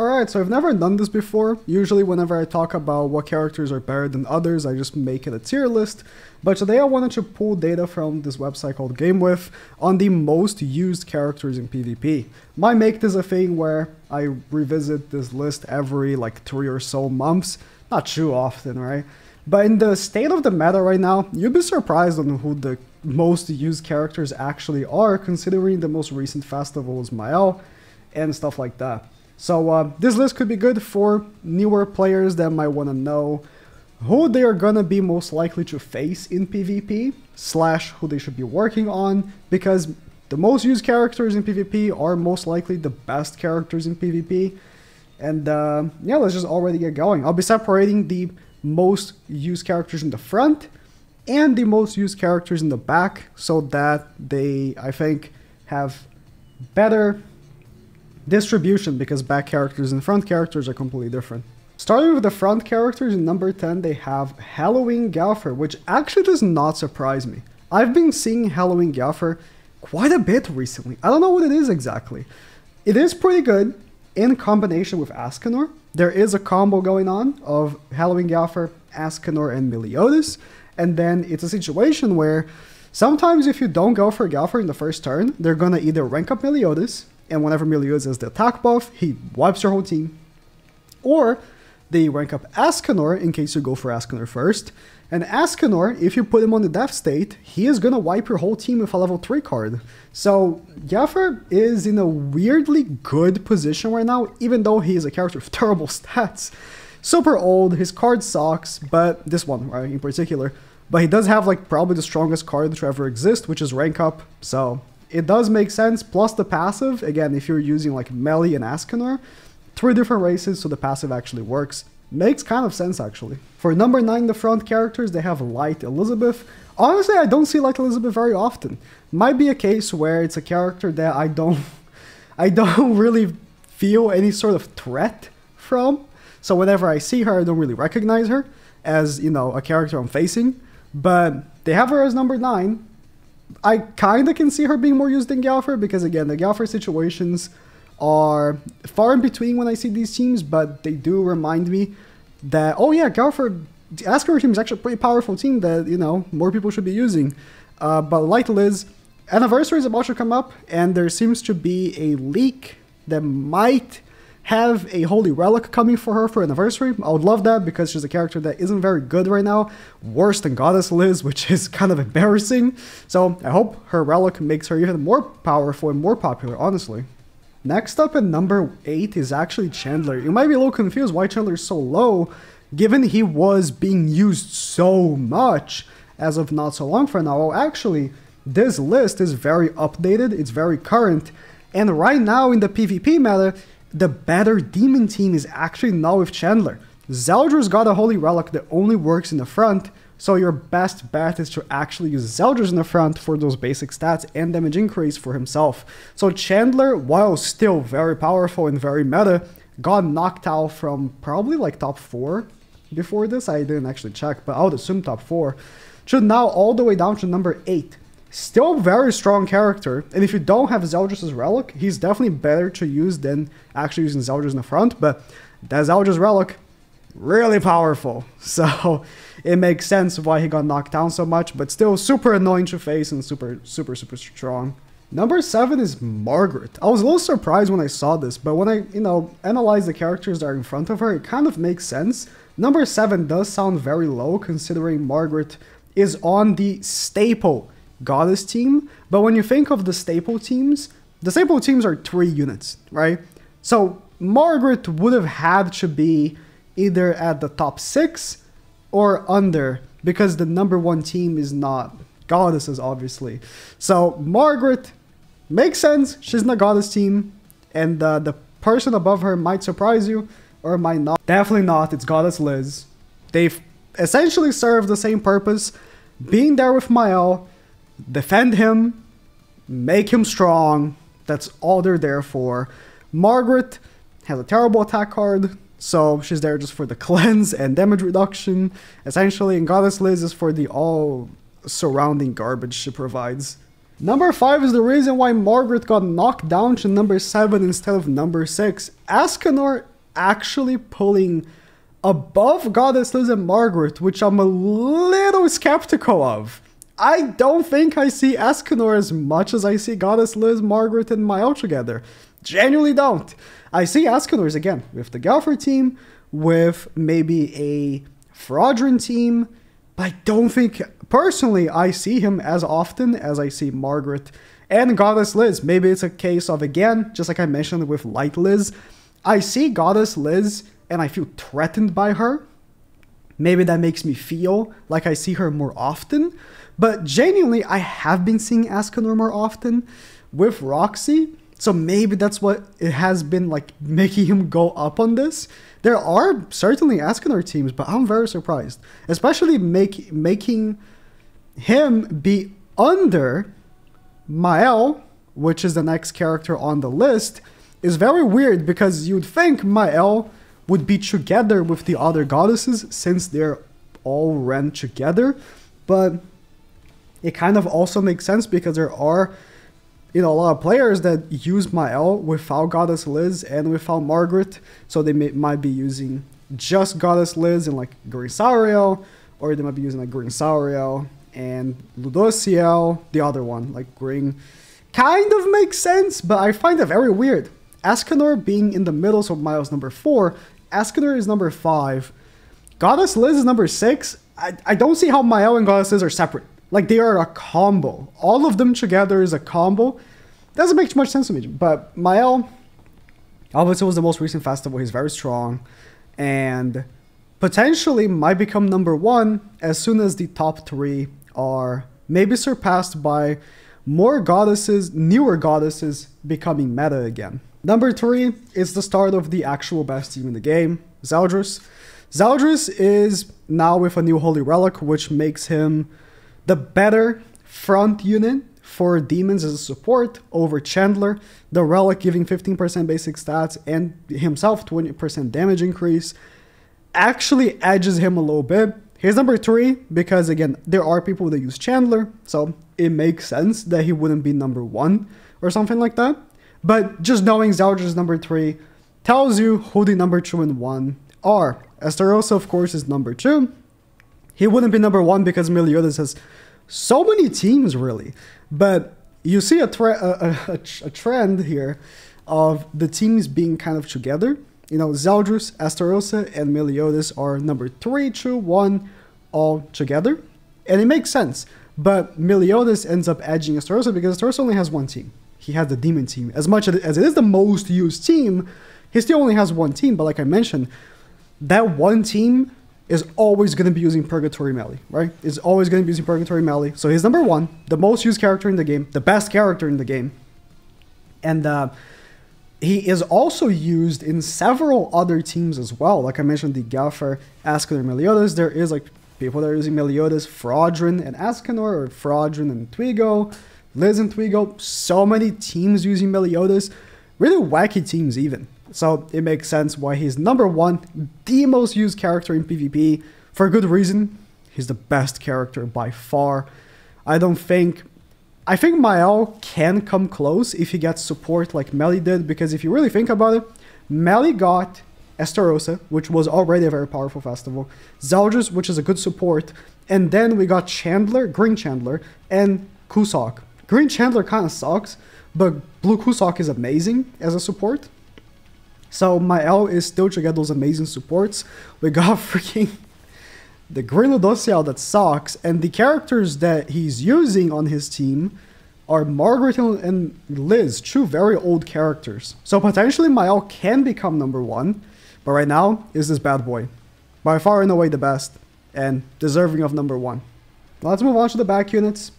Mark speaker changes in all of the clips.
Speaker 1: Alright, so I've never done this before. Usually whenever I talk about what characters are better than others, I just make it a tier list. But today I wanted to pull data from this website called GameWith on the most used characters in PvP. Might make this a thing where I revisit this list every like three or so months. Not too often, right? But in the state of the meta right now, you'd be surprised on who the most used characters actually are, considering the most recent festival was Mael and stuff like that. So uh, this list could be good for newer players that might want to know who they are gonna be most likely to face in PvP, slash who they should be working on, because the most used characters in PvP are most likely the best characters in PvP. And uh, yeah, let's just already get going. I'll be separating the most used characters in the front and the most used characters in the back so that they, I think, have better distribution because back characters and front characters are completely different. Starting with the front characters, in number 10 they have Halloween Gowther, which actually does not surprise me. I've been seeing Halloween Gowther quite a bit recently. I don't know what it is exactly. It is pretty good in combination with Escanor. There is a combo going on of Halloween Gowther, Escanor, and Meliodas, and then it's a situation where sometimes if you don't go for Gowther in the first turn, they're gonna either rank up Meliodas, and whenever Meliodas has the attack buff, he wipes your whole team, or they rank up Escanor in case you go for Escanor first, and Escanor, if you put him on the death state, he is gonna wipe your whole team with a level 3 card. So Gowther is in a weirdly good position right now, even though he is a character with terrible stats. Super old, his card sucks, but this one right, in particular. But he does have like probably the strongest card to ever exist, which is rank up. So it does make sense. Plus the passive, again, if you're using like Melee and Escanor, three different races, so the passive actually works. Makes kind of sense actually. For number 9, the front characters, they have Light Elizabeth. Honestly, I don't see Light Elizabeth very often. Might be a case where it's a character that I don't I don't really feel any sort of threat from. So whenever I see her, I don't really recognize her as, you know, a character I'm facing. But they have her as number 9. I kind of can see her being more used than Gowther because, again, the Gowther situations are far in between when I see these teams, but they do remind me that, oh yeah, Gowther, the Ascar team is actually a pretty powerful team that, you know, more people should be using. Uh, but like Liz, Anniversary is about to come up, and there seems to be a leak that might have a Holy Relic coming for her for Anniversary. I would love that because she's a character that isn't very good right now. Worse than Goddess Liz, which is kind of embarrassing. So I hope her Relic makes her even more powerful and more popular, honestly. Next up at number 8 is actually Chandler. You might be a little confused why Chandler is so low, given he was being used so much as of not so long for now. Well, actually, this list is very updated, it's very current, and right now in the PvP meta, the better demon team is actually not with Chandler. Zeldris got a Holy Relic that only works in the front, so your best bet is to actually use Zeldris in the front for those basic stats and damage increase for himself. So Chandler, while still very powerful and very meta, got knocked out from probably like top 4 before this. I didn't actually check, but I would assume top 4. To now all the way down to number 8. Still very strong character, and if you don't have Zeldris' Relic, he's definitely better to use than actually using Zeldris in the front, but that Zeldris Relic, really powerful. So it makes sense why he got knocked down so much, but still super annoying to face and super, super, super strong. Number seven is Margaret. I was a little surprised when I saw this, but when I, you know, analyze the characters that are in front of her, it kind of makes sense. Number seven does sound very low considering Margaret is on the staple goddess team, but when you think of the staple teams, the staple teams are three units, right? So Margaret would have had to be either at the top six or under because the number one team is not goddesses, obviously. So Margaret makes sense. She's in the goddess team, and uh, the person above her might surprise you or might not. Definitely not. It's goddess Liz. They've essentially served the same purpose, being there with Mael, defend him, make him strong. That's all they're there for. Margaret has a terrible attack card, so she's there just for the cleanse and damage reduction, essentially, and Goddess Liz is for the all surrounding garbage she provides. Number 5 is the reason why Margaret got knocked down to number 7 instead of number 6. Escanor actually pulling above Goddess Liz and Margaret, which I'm a little skeptical of. I don't think I see Escanor as much as I see Goddess Liz, Margaret, and Mael together. Genuinely don't. I see Escanor's again with the Gowther team, with maybe a Fraudrin team, but I don't think, personally, I see him as often as I see Margaret and Goddess Liz. Maybe it's a case of, again, just like I mentioned with Light Liz, I see Goddess Liz and I feel threatened by her. Maybe that makes me feel like I see her more often. But genuinely, I have been seeing Escanor more often with Roxy. So maybe that's what it has been like making him go up on this. There are certainly Escanor teams, but I'm very surprised. Especially make, making him be under Mael, which is the next character on the list, is very weird because you'd think Mael would be together with the other goddesses since they're all ran together. But it kind of also makes sense because there are you know a lot of players that use Mael without Goddess Liz and without Margaret, so they may, might be using just Goddess Liz and like Green Sariel, or they might be using like Green Sariel and Ludociel, the other one, like Green. Kind of makes sense, but I find it very weird. Escanor being in the middle, so Mael's number four, Escanor is number five, Goddess Liz is number six. I, I don't see how Mael and Goddess Liz are separate. Like they are a combo. All of them together is a combo. Doesn't make much sense to me. But Mael, obviously was the most recent festival. He's very strong. And potentially might become number one as soon as the top three are maybe surpassed by more goddesses, newer goddesses becoming meta again. Number three is the start of the actual best team in the game, Zeldris. Zeldris is now with a new Holy Relic, which makes him the better front unit for demons as a support over Chandler, the relic giving 15% basic stats and himself 20% damage increase, actually edges him a little bit. He's number three because again, there are people that use Chandler, so it makes sense that he wouldn't be number one or something like that. But just knowing Zeldris is number three tells you who the number two and one are. Estarossa, of course, is number two. He wouldn't be number one because Meliodas has so many teams, really. But you see a, a, a, a, trend here of the teams being kind of together. You know, Zeldris, Estarossa, and Meliodas are number three, two, one, all together. And it makes sense. But Meliodas ends up edging Estarossa because Estarossa only has one team. He has the Demon team. As much as it is the most used team, he still only has one team. But like I mentioned, that one team is always going to be using Purgatory Melee, right? Is always going to be using Purgatory Melee. So he's number one, the most used character in the game, the best character in the game. And uh, he is also used in several other teams as well. Like I mentioned, the Gowther, Escanor, Meliodas. There is like people that are using Meliodas, Fraudrin, and Escanor, or Fraudrin and Twigo, Liz and Twigo. So many teams using Meliodas. Really wacky teams even. So it makes sense why he's number one, the most used character in PvP, for a good reason. He's the best character by far. I don't think... I think Mael can come close if he gets support like Meli did, because if you really think about it, Meli got Estarossa, which was already a very powerful festival, Zeldris, which is a good support, and then we got Chandler, Green Chandler, and Cusack. Green Chandler kind of sucks, but Blue Cusack is amazing as a support. So Mael is still to get those amazing supports. We got freaking the Green Ludociel that sucks, and the characters that he's using on his team are Margaret and Liz, two very old characters. So potentially Mael can become number one, but right now is this bad boy. By far and away the best, and deserving of number one. Let's move on to the back units.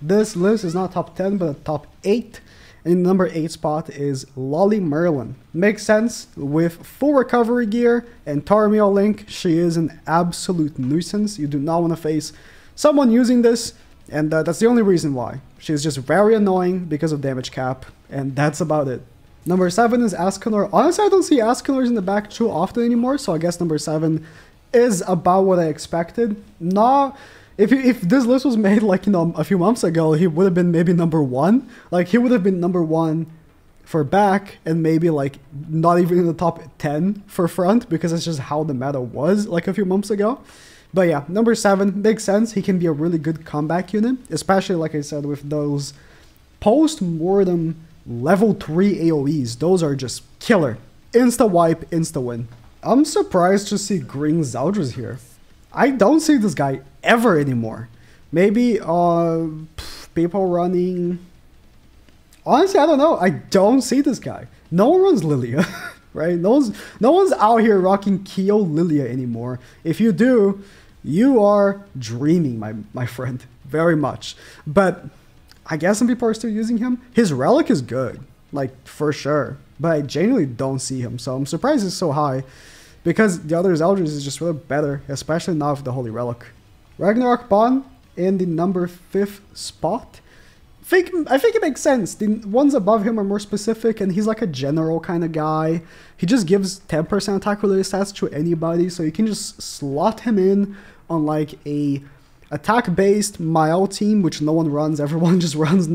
Speaker 1: This list is not top 10, but top 8. In number 8 spot is Lolly Merlin. Makes sense, with full recovery gear and Tarmiel Link, she is an absolute nuisance. You do not want to face someone using this, and uh, that's the only reason why. She's just very annoying because of damage cap, and that's about it. Number 7 is Escanor. Honestly, I don't see Escanors in the back too often anymore, so I guess number 7 is about what I expected. Not if if this list was made like you know a few months ago, he would have been maybe number one. Like he would have been number one for back and maybe like not even in the top 10 for front because it's just how the meta was like a few months ago. But yeah, number seven makes sense. He can be a really good comeback unit, especially like I said with those post mortem level 3 AoEs. Those are just killer. Insta wipe, insta win. I'm surprised to see Green Zeldris here. I don't see this guy ever anymore. Maybe uh, people running honestly, I don't know. I don't see this guy. No one runs Lilia, right? No one's no one's out here rocking Kyo Lilia anymore. If you do, you are dreaming, my my friend, very much. But I guess some people are still using him. His relic is good, like for sure. But I genuinely don't see him, so I'm surprised it's so high. Because the other Zeldris is just really better, especially now with the Holy Relic. Ragnarok Ban in the number 5th spot think I think it makes sense. The ones above him are more specific, and he's like a general kind of guy. He just gives 10% attack related stats to anybody, so you can just slot him in on like a attack based Mael team, which no one runs. Everyone just runs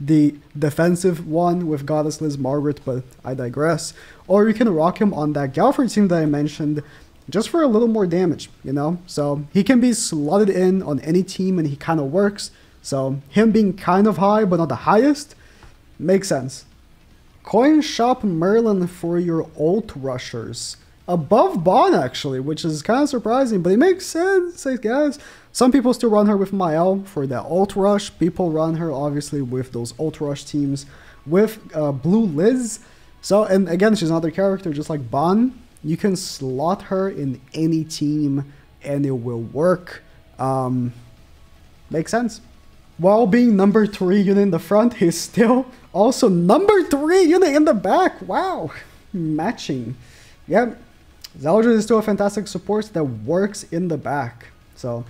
Speaker 1: the defensive one with Goddess Liz Margaret, but I digress. Or you can rock him on that Gowther team that I mentioned just for a little more damage, you know? So he can be slotted in on any team and he kind of works. So him being kind of high, but not the highest, makes sense. Coin Shop Merlin for your ult rushers. Above Ban, actually, which is kind of surprising, but it makes sense, I guess. Some people still run her with Mael for the ult rush. People run her, obviously, with those ult rush teams with uh, Blue Liz. So, and again, she's another character, just like Ban. You can slot her in any team and it will work. Um, makes sense. While being number three unit in the front, he's still also number three unit in the back. Wow. Matching. Yep. Zeldris is still a fantastic support that works in the back. So,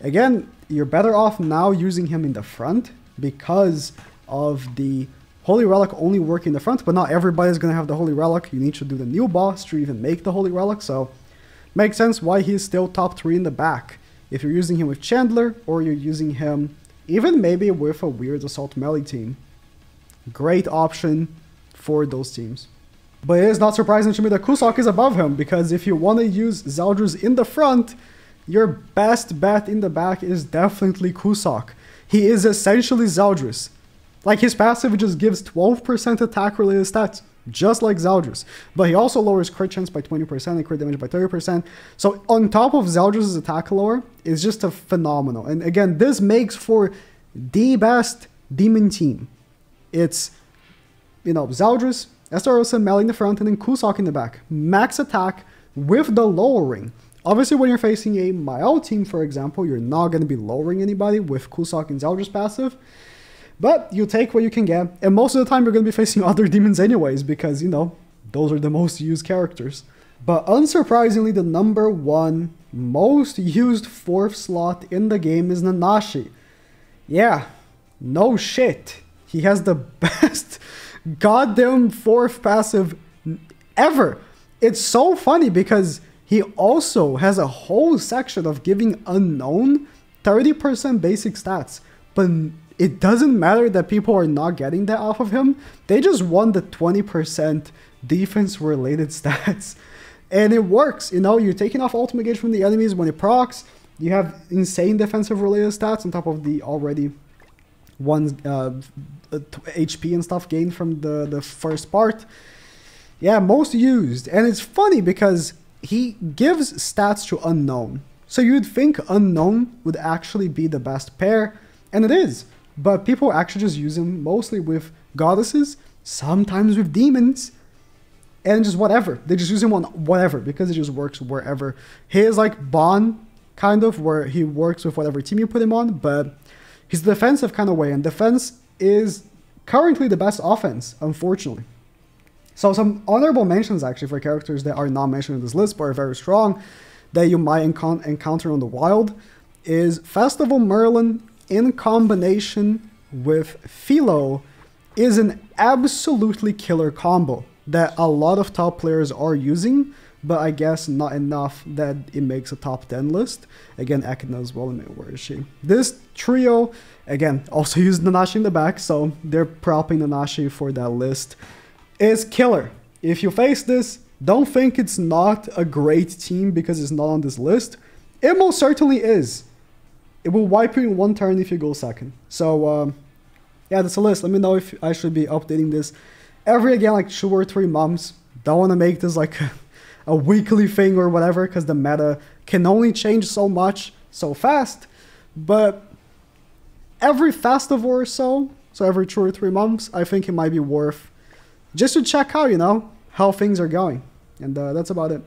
Speaker 1: again, you're better off now using him in the front because of the Holy Relic only working in the front, but not everybody's going to have the Holy Relic. You need to do the new boss to even make the Holy Relic, so makes sense why he's still top 3 in the back. If you're using him with Chandler, or you're using him even maybe with a weird Assault Melee team. Great option for those teams. But it is not surprising to me that Cusack is above him, because if you want to use Zeldris in the front, your best bet in the back is definitely Cusack. He is essentially Zeldris. Like his passive just gives 12% attack related stats just like Zeldris. But he also lowers crit chance by 20% and crit damage by 30%. So on top of Zeldris' attack lower, it's just a phenomenal. And again, this makes for the best demon team. It's, you know, Zeldris, Estarossa, Mel in the front, and then Cusack in the back. Max attack with the lowering. Obviously, when you're facing a Mael team, for example, you're not going to be lowering anybody with Cusack and Zeldris passive. But you take what you can get, and most of the time you're going to be facing other demons anyways, because, you know, those are the most used characters. But unsurprisingly, the number one most used fourth slot in the game is Nanashi. Yeah, no shit. He has the best goddamn fourth passive ever. It's so funny because he also has a whole section of giving unknown 30% basic stats, but it doesn't matter that people are not getting that off of him. They just want the 20% defense related stats. And it works. You know, you're taking off ultimate gauge from the enemies when it procs. You have insane defensive related stats on top of the already one uh, HP and stuff gained from the, the first part. Yeah, most used. And it's funny because he gives stats to unknown. So you'd think unknown would actually be the best pair, and it is. But people actually just use him mostly with goddesses, sometimes with demons, and just whatever. They just use him on whatever because it just works wherever. He is like Ban, kind of, where he works with whatever team you put him on, but he's defensive kind of way, and defense is currently the best offense, unfortunately. So some honorable mentions actually for characters that are not mentioned in this list but are very strong that you might encounter on the wild is Festival Merlin in combination with Philo is an absolutely killer combo. that a lot of top players are using, but I guess not enough that it makes a top 10 list. Again, Ekna as well. Where is she? This trio, again, also use Nanashi in the back, so they're propping Nanashi for that list, is killer. If you face this, don't think it's not a great team because it's not on this list. It most certainly is. It will wipe you in one turn if you go second. So, um, yeah, that's a list. Let me know if I should be updating this every, again, like two or three months. Don't want to make this like a weekly thing or whatever because the meta can only change so much so fast. But every festival or so, so every two or three months, I think it might be worth just to check out, you know, how things are going. And uh, that's about it.